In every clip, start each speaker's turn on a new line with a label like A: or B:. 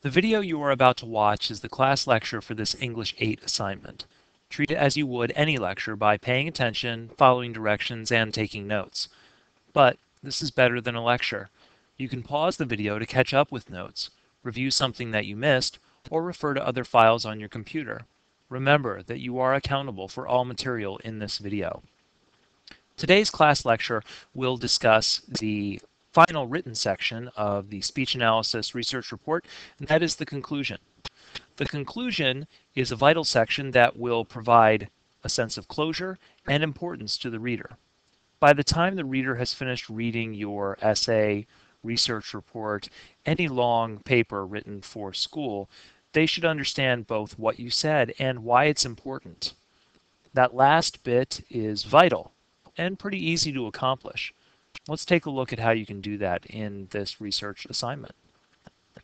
A: The video you are about to watch is the class lecture for this English 8 assignment. Treat it as you would any lecture by paying attention, following directions, and taking notes. But this is better than a lecture. You can pause the video to catch up with notes, review something that you missed, or refer to other files on your computer. Remember that you are accountable for all material in this video. Today's class lecture will discuss the final written section of the speech analysis research report, and that is the conclusion. The conclusion is a vital section that will provide a sense of closure and importance to the reader. By the time the reader has finished reading your essay, research report, any long paper written for school, they should understand both what you said and why it's important. That last bit is vital and pretty easy to accomplish. Let's take a look at how you can do that in this research assignment.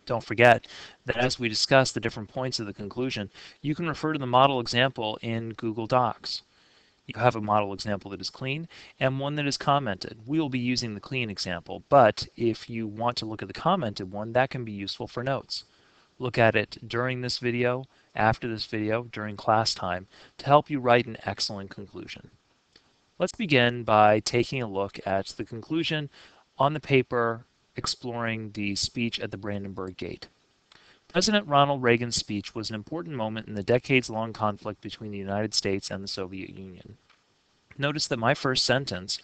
A: Don't forget that as we discuss the different points of the conclusion, you can refer to the model example in Google Docs. You have a model example that is clean and one that is commented. We will be using the clean example, but if you want to look at the commented one, that can be useful for notes. Look at it during this video, after this video, during class time, to help you write an excellent conclusion. Let's begin by taking a look at the conclusion on the paper exploring the speech at the Brandenburg Gate. President Ronald Reagan's speech was an important moment in the decades-long conflict between the United States and the Soviet Union. Notice that my first sentence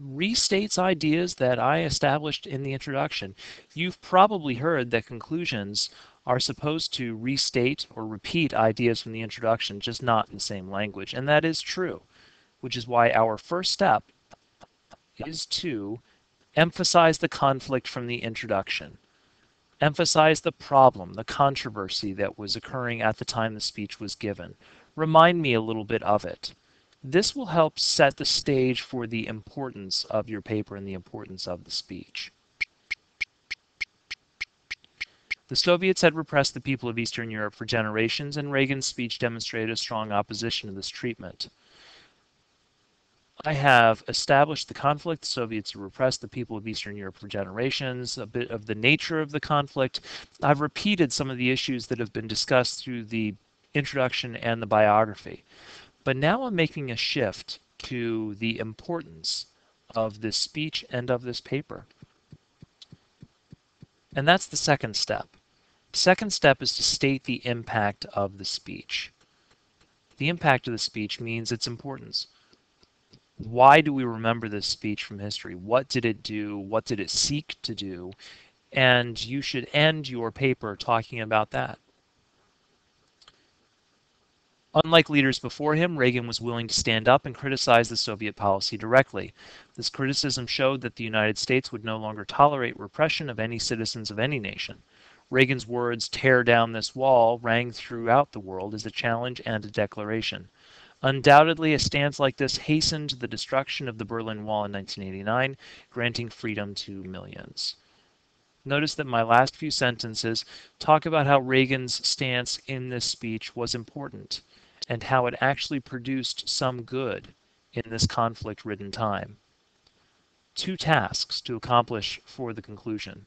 A: restates ideas that I established in the introduction. You've probably heard that conclusions are supposed to restate or repeat ideas from the introduction, just not in the same language, and that is true which is why our first step is to emphasize the conflict from the introduction. Emphasize the problem, the controversy that was occurring at the time the speech was given. Remind me a little bit of it. This will help set the stage for the importance of your paper and the importance of the speech. The Soviets had repressed the people of Eastern Europe for generations, and Reagan's speech demonstrated a strong opposition to this treatment. I have established the conflict. The Soviets repressed the people of Eastern Europe for generations, a bit of the nature of the conflict. I've repeated some of the issues that have been discussed through the introduction and the biography. But now I'm making a shift to the importance of this speech and of this paper. And that's the second step. Second step is to state the impact of the speech. The impact of the speech means its importance why do we remember this speech from history? What did it do? What did it seek to do? And you should end your paper talking about that. Unlike leaders before him, Reagan was willing to stand up and criticize the Soviet policy directly. This criticism showed that the United States would no longer tolerate repression of any citizens of any nation. Reagan's words, tear down this wall, rang throughout the world as a challenge and a declaration. Undoubtedly, a stance like this hastened the destruction of the Berlin Wall in 1989, granting freedom to millions. Notice that my last few sentences talk about how Reagan's stance in this speech was important and how it actually produced some good in this conflict ridden time. Two tasks to accomplish for the conclusion.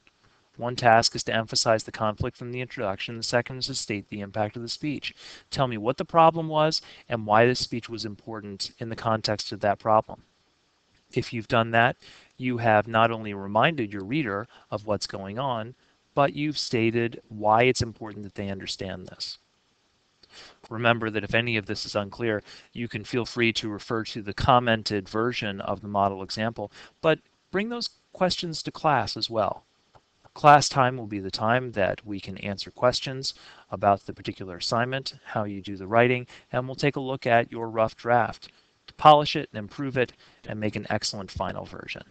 A: One task is to emphasize the conflict from the introduction. The second is to state the impact of the speech. Tell me what the problem was and why this speech was important in the context of that problem. If you've done that, you have not only reminded your reader of what's going on, but you've stated why it's important that they understand this. Remember that if any of this is unclear, you can feel free to refer to the commented version of the model example, but bring those questions to class as well. Class time will be the time that we can answer questions about the particular assignment, how you do the writing, and we'll take a look at your rough draft to polish it and improve it and make an excellent final version.